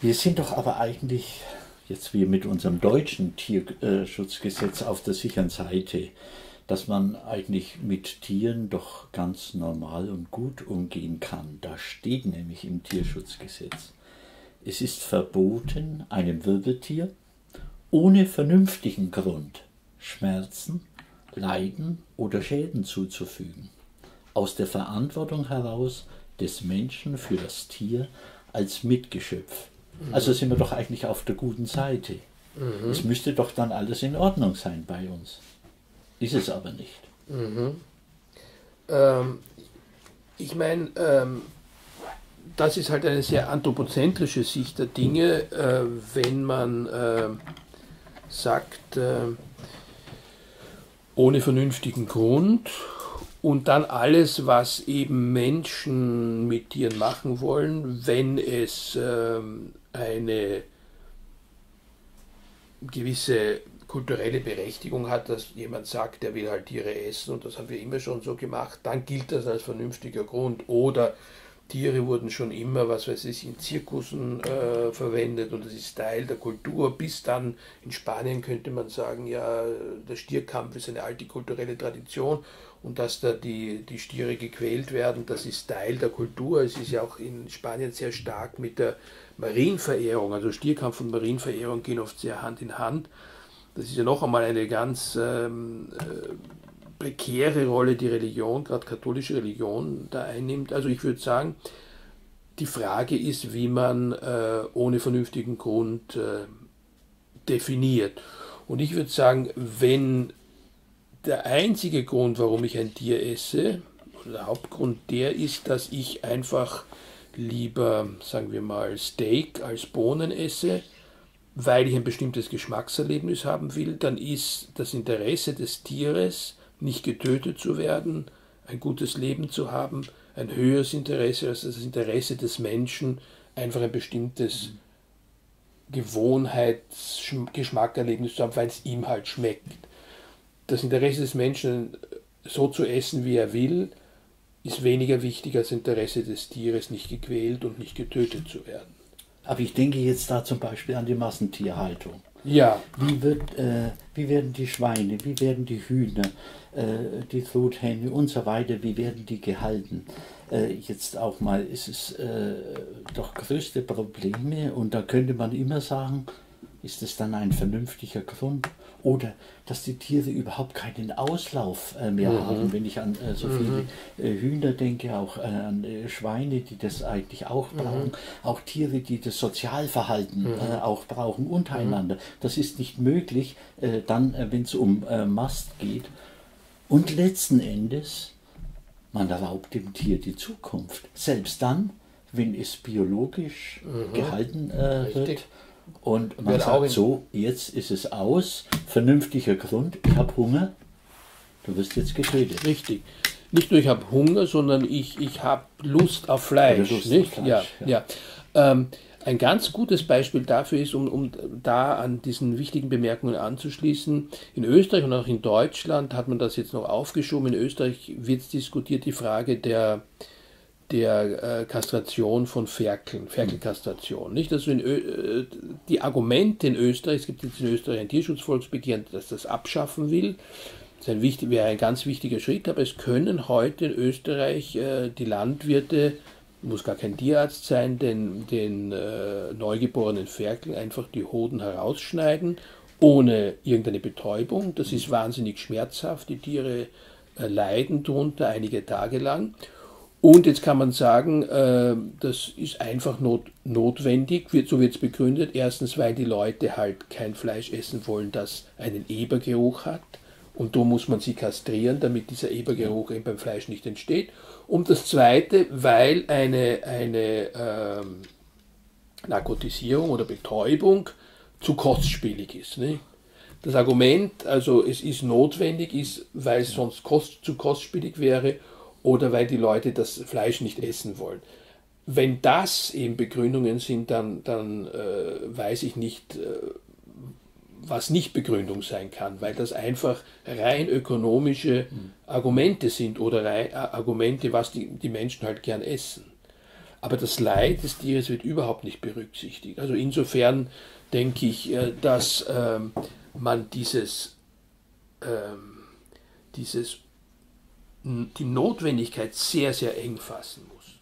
Wir sind doch aber eigentlich, jetzt wie mit unserem deutschen Tierschutzgesetz auf der sicheren Seite, dass man eigentlich mit Tieren doch ganz normal und gut umgehen kann. Da steht nämlich im Tierschutzgesetz, es ist verboten, einem Wirbeltier ohne vernünftigen Grund Schmerzen, Leiden oder Schäden zuzufügen, aus der Verantwortung heraus des Menschen für das Tier als Mitgeschöpf. Also sind wir doch eigentlich auf der guten Seite. Mhm. Es müsste doch dann alles in Ordnung sein bei uns. Ist es aber nicht. Mhm. Ähm, ich meine, ähm, das ist halt eine sehr anthropozentrische Sicht der Dinge, äh, wenn man äh, sagt, äh, ohne vernünftigen Grund und dann alles, was eben Menschen mit Tieren machen wollen, wenn es ähm, eine gewisse kulturelle Berechtigung hat, dass jemand sagt, der will halt Tiere essen und das haben wir immer schon so gemacht, dann gilt das als vernünftiger Grund. Oder Tiere wurden schon immer, was weiß ich, in Zirkussen äh, verwendet und das ist Teil der Kultur. Bis dann in Spanien könnte man sagen, ja, der Stierkampf ist eine alte kulturelle Tradition und dass da die, die Stiere gequält werden, das ist Teil der Kultur. Es ist ja auch in Spanien sehr stark mit der Marienverehrung, also Stierkampf und Marienverehrung gehen oft sehr Hand in Hand. Das ist ja noch einmal eine ganz ähm, äh, prekäre Rolle, die Religion, gerade katholische Religion, da einnimmt. Also ich würde sagen, die Frage ist, wie man äh, ohne vernünftigen Grund äh, definiert. Und ich würde sagen, wenn der einzige Grund, warum ich ein Tier esse, der Hauptgrund der ist, dass ich einfach lieber, sagen wir mal, Steak als Bohnen esse, weil ich ein bestimmtes Geschmackserlebnis haben will, dann ist das Interesse des Tieres, nicht getötet zu werden, ein gutes Leben zu haben, ein höheres Interesse als das Interesse des Menschen, einfach ein bestimmtes Gewohnheitsgeschmackerlebnis zu haben, weil es ihm halt schmeckt. Das Interesse des Menschen so zu essen, wie er will, ist weniger wichtig als Interesse des Tieres, nicht gequält und nicht getötet zu werden. Aber ich denke jetzt da zum Beispiel an die Massentierhaltung. Ja. Wie, wird, äh, wie werden die Schweine, wie werden die Hühner, äh, die Truthähne und so weiter, wie werden die gehalten? Äh, jetzt auch mal ist es äh, doch größte Probleme und da könnte man immer sagen, ist es dann ein vernünftiger Grund? Oder dass die Tiere überhaupt keinen Auslauf äh, mehr mhm. haben. Wenn ich an äh, so viele mhm. äh, Hühner denke, auch äh, an äh, Schweine, die das eigentlich auch mhm. brauchen, mhm. auch Tiere, die das Sozialverhalten mhm. äh, auch brauchen untereinander. Mhm. Das ist nicht möglich, dann, wenn es um Mast geht. Und letzten Endes, man erlaubt dem Tier die Zukunft. Selbst dann, wenn es biologisch gehalten wird und man sagt so, jetzt ist es aus, vernünftiger Grund, ich habe Hunger, du wirst jetzt getötet. Richtig. Nicht nur ich habe Hunger, sondern ich, ich habe Lust auf Fleisch. Lust nicht? Auf Fleisch, ja, ja. ja. Ähm, ein ganz gutes Beispiel dafür ist, um, um da an diesen wichtigen Bemerkungen anzuschließen, in Österreich und auch in Deutschland hat man das jetzt noch aufgeschoben. In Österreich wird diskutiert die Frage der, der äh, Kastration von Ferkeln, Ferkelkastration. Nicht? In Ö äh, die Argumente in Österreich, es gibt jetzt in Österreich ein Tierschutzvolksbegehren, das das abschaffen will. Das ein wichtig, wäre ein ganz wichtiger Schritt, aber es können heute in Österreich äh, die Landwirte, muss gar kein Tierarzt sein, den, den äh, neugeborenen Ferkeln einfach die Hoden herausschneiden, ohne irgendeine Betäubung. Das ist wahnsinnig schmerzhaft, die Tiere äh, leiden darunter einige Tage lang. Und jetzt kann man sagen, äh, das ist einfach not, notwendig, wird, so wird es begründet. Erstens, weil die Leute halt kein Fleisch essen wollen, das einen Ebergeruch hat. Und da muss man sie kastrieren, damit dieser Ebergeruch eben beim Fleisch nicht entsteht. Und das Zweite, weil eine, eine ähm, Narkotisierung oder Betäubung zu kostspielig ist. Ne? Das Argument, also es ist notwendig, ist, weil es sonst kost, zu kostspielig wäre oder weil die Leute das Fleisch nicht essen wollen. Wenn das eben Begründungen sind, dann, dann äh, weiß ich nicht, äh, was nicht Begründung sein kann, weil das einfach rein ökonomische Argumente sind oder rein, äh, Argumente, was die, die Menschen halt gern essen. aber das Leid des Tieres wird überhaupt nicht berücksichtigt. Also insofern denke ich, äh, dass ähm, man dieses, ähm, dieses, die Notwendigkeit sehr, sehr eng fassen muss.